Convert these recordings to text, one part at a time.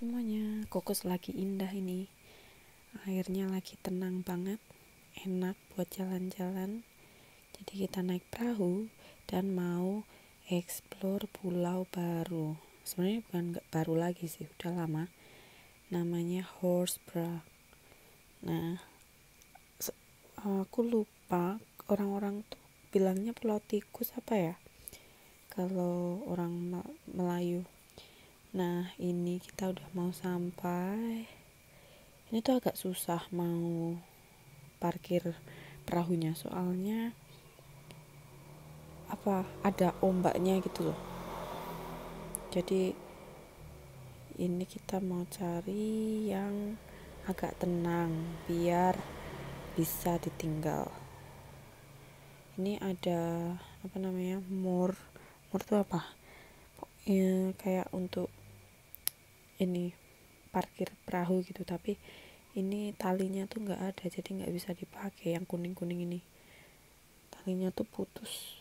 semuanya, kokos lagi indah ini. Airnya lagi tenang banget, enak buat jalan-jalan. Jadi kita naik perahu dan mau explore pulau baru. Sebenarnya bukan nggak baru lagi sih, udah lama. Namanya Horsebra. Nah, aku lupa orang-orang tuh bilangnya pulau tikus apa ya? Kalau orang Melayu Nah ini kita udah mau sampai. Ini tuh agak susah mau parkir perahunya Soalnya apa ada ombaknya gitu loh. Jadi ini kita mau cari yang agak tenang Biar bisa ditinggal. Ini ada apa namanya mur. Mur itu apa? Ya, kayak untuk ini parkir perahu gitu tapi ini talinya tuh nggak ada jadi nggak bisa dipakai yang kuning kuning ini. Talinya tuh putus.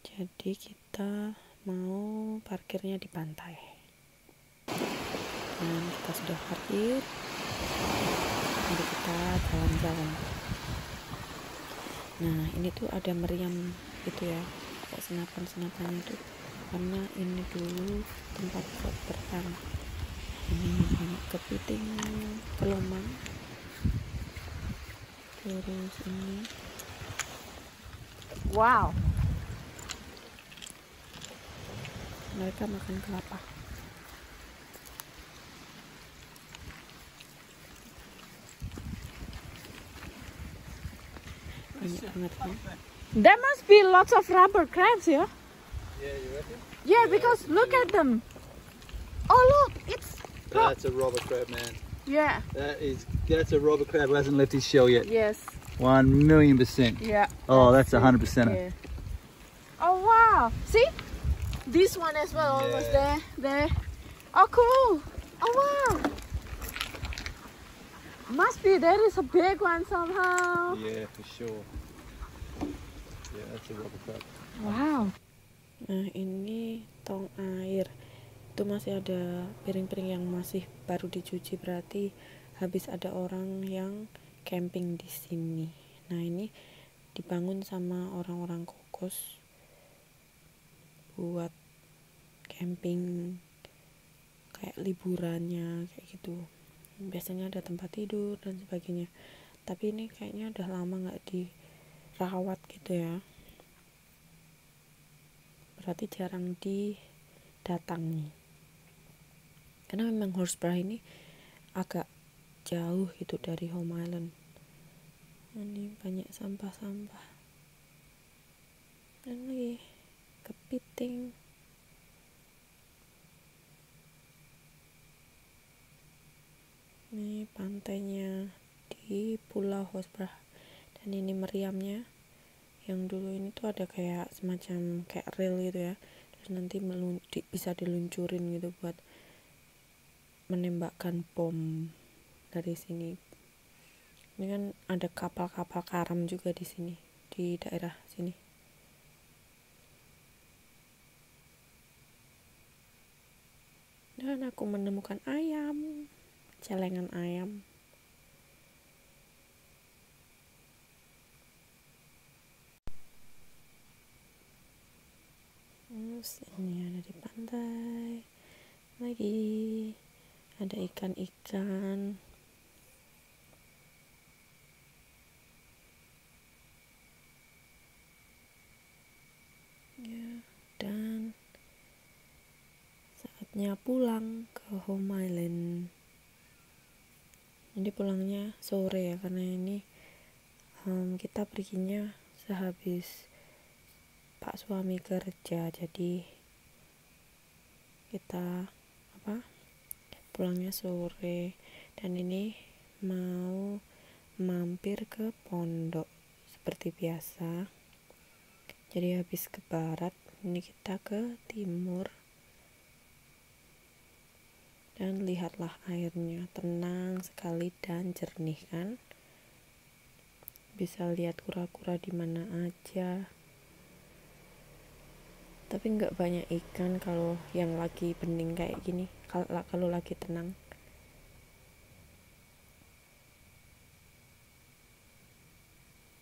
Jadi kita mau parkirnya di pantai. Dan kita sudah parkir. Mari kita jalan-jalan. Nah ini tuh ada meriam itu ya kayak senapan-senapan itu karena ini dulu tempat berenang ini banyak kepiting kelomang terus ini. Wow. Mereka makan kelapa. Banyak banget kan There must be lots of rubber crabs here. Yeah, you reckon? Yeah, because look at them. Oh look, it's That's a robber crab, man. yeah. That is, that's a robber crab who hasn't left his shell yet. Yes. One million percent. Yeah. Oh, that's a hundred percent. Yeah. Oh wow! See, this one as well, almost there. There. Oh cool! Oh wow! Must be there is a big one somehow. Yeah, for sure. Yeah, that's a robber crab. Wow. Nah ini tong air itu masih ada piring-piring yang masih baru dicuci berarti habis ada orang yang camping di sini. Nah ini dibangun sama orang-orang kokos buat camping kayak liburannya kayak gitu. Biasanya ada tempat tidur dan sebagainya. Tapi ini kayaknya udah lama nggak dirawat gitu ya berarti jarang didatangi. Karena memang Horsebra ini agak jauh gitu dari Home Island. Ini banyak sampah-sampah. Dan lagi kepiting. Ini pantainya di Pulau Horsebra dan ini meriamnya yang dulu ini tuh ada kayak semacam kayak rel gitu ya. Terus nanti di, bisa diluncurin gitu buat menembakkan bom dari sini. Ini kan ada kapal-kapal karam juga di sini di daerah sini. Dan aku menemukan ayam celengan ayam terus ini ada di pantai. Lagi ada ikan-ikan. Ya dan saatnya pulang ke home island. Ini pulangnya sore ya karena ini um, kita perginya sehabis pak suami kerja jadi kita apa pulangnya sore. Dan ini mau mampir ke pondok seperti biasa. Jadi habis ke barat ini kita ke timur. Dan lihatlah airnya tenang sekali dan jernih kan? Bisa lihat kura-kura di mana aja tapi nggak banyak ikan kalau yang lagi bening kayak gini kalau kalau lagi tenang.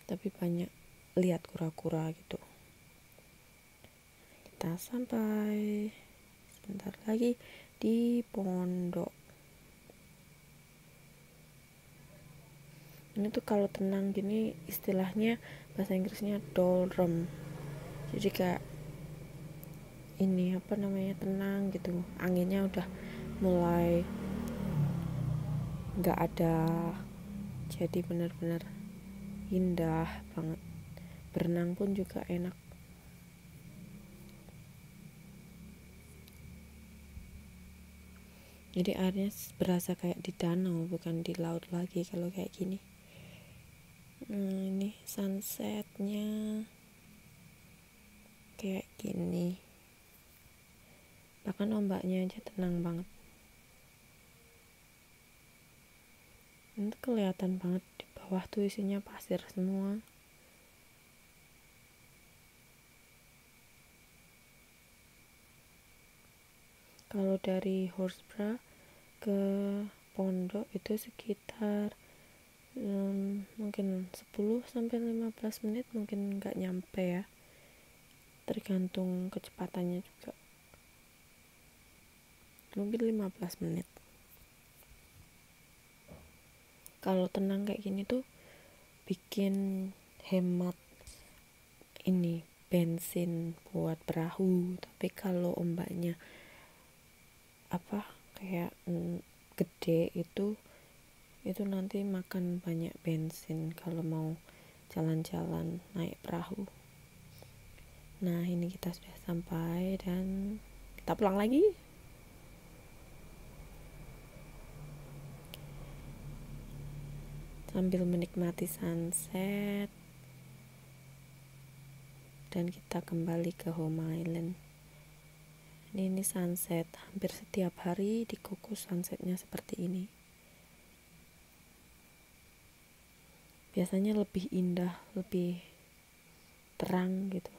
Tapi banyak lihat kura-kura gitu. Kita sampai sebentar lagi di pondok. Ini tuh kalau tenang gini istilahnya bahasa Inggrisnya doldrum. Jadi kayak ini apa namanya tenang gitu. Anginnya udah mulai nggak ada jadi benar-benar indah banget. Berenang pun juga enak. Jadi airnya berasa kayak di danau bukan di laut lagi kalau kayak gini. Nah, ini sunsetnya kayak gini bahkan ombaknya aja tenang banget. Itu kelihatan banget di bawah tuh isinya pasir semua. Kalau dari Horsbra ke pondok itu sekitar um, mungkin 10 sampai 15 menit mungkin nggak nyampe ya. Tergantung kecepatannya juga mungkin 15 menit. Kalau tenang kayak gini tuh bikin hemat ini bensin buat perahu. Tapi kalau ombaknya apa kayak gede itu itu nanti makan banyak bensin kalau mau jalan-jalan naik perahu. Nah ini kita sudah sampai dan kita pulang lagi sambil menikmati sunset. Dan kita kembali ke home island. Ini, ini sunset. Hampir setiap hari di Koko sunsetnya seperti ini. Biasanya lebih indah lebih terang gitu.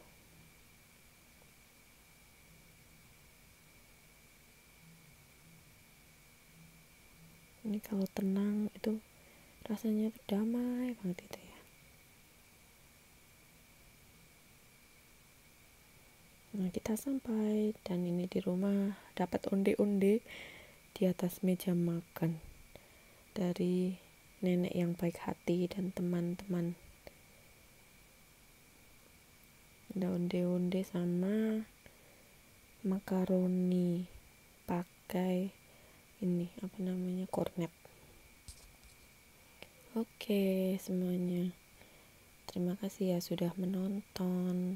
Ini kalau tenang itu rasanya damai banget itu ya. Nah kita sampai dan ini di rumah dapat onde-onde di atas meja makan dari nenek yang baik hati dan teman-teman. Ada onde-onde sama makaroni pakai ini apa namanya kornet Oke, semuanya. Terima kasih ya sudah menonton.